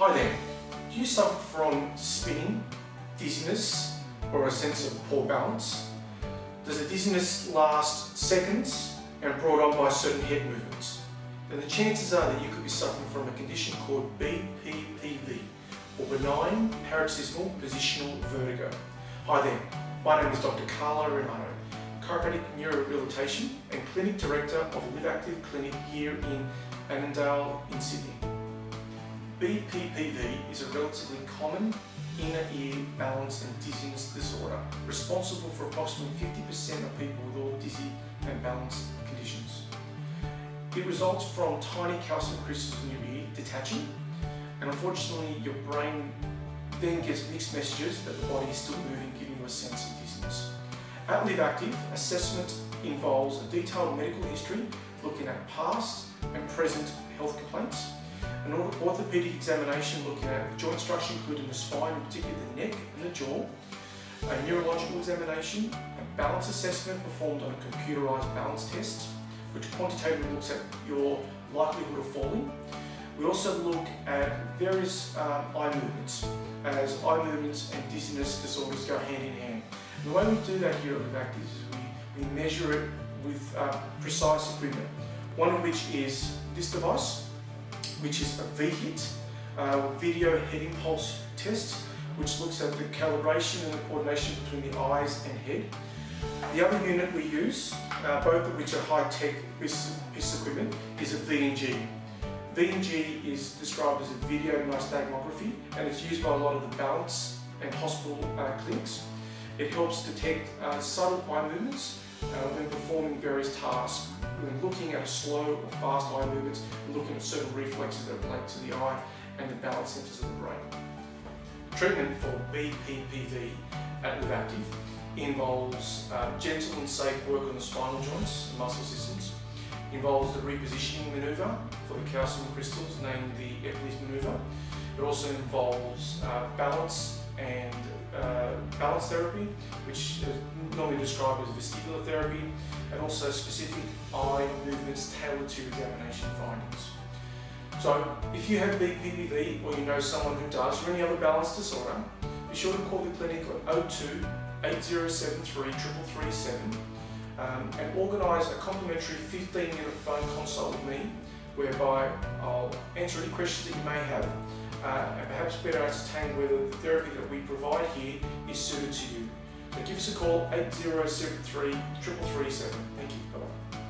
Hi there. Do you suffer from spinning, dizziness, or a sense of poor balance? Does the dizziness last seconds and brought on by certain head movements? Then the chances are that you could be suffering from a condition called BPPV, or benign paroxysmal positional vertigo. Hi there, my name is Dr. Carlo Renato, chiropractic neurorehabilitation and clinic director of Live Active Clinic here in Annandale in Sydney. BPPV is a relatively common inner ear balance and dizziness disorder, responsible for approximately 50% of people with all dizzy and balance conditions. It results from tiny calcium crystals in your ear detaching, and unfortunately your brain then gets mixed messages that the body is still moving, giving you a sense of dizziness. At Live Active, assessment involves a detailed medical history looking at past and present health complaints, an orthopaedic examination looking at joint structure including the spine, particularly the neck and the jaw, a neurological examination, a balance assessment performed on a computerized balance test, which quantitatively looks at your likelihood of falling. We also look at various um, eye movements, as eye movements and dizziness disorders go hand in hand. And the way we do that here at Active is we, we measure it with uh, precise equipment, one of which is this device, which is a VHIT, uh, video head impulse test, which looks at the calibration and the coordination between the eyes and head. The other unit we use, uh, both of which are high-tech piece, piece equipment, is a VNG. VNG is described as a video nystagmography and it's used by a lot of the balance and hospital uh, clinics. It helps detect uh, subtle eye movements uh, when performing various tasks, when looking at slow or fast eye movements, looking at certain reflexes that relate to the eye and the balance centers of the brain. Treatment for BPPV at Live Active involves uh, gentle and safe work on the spinal joints and muscle systems, involves the repositioning manoeuvre for the calcium crystals, named the Epley's manoeuvre. It also involves uh, balance and uh, balance therapy, which is normally described as vestibular therapy, and also specific eye movements tailored to examination findings. So if you have BPPV or you know someone who does, or any other balance disorder, be sure to call the clinic on 02 8073 3337 um, and organise a complimentary 15 minute phone consult with me whereby I'll answer any questions that you may have Uh, and perhaps better ascertain whether the therapy that we provide here is suited to you. So give us a call 8073 3337. Thank you. Bye-bye.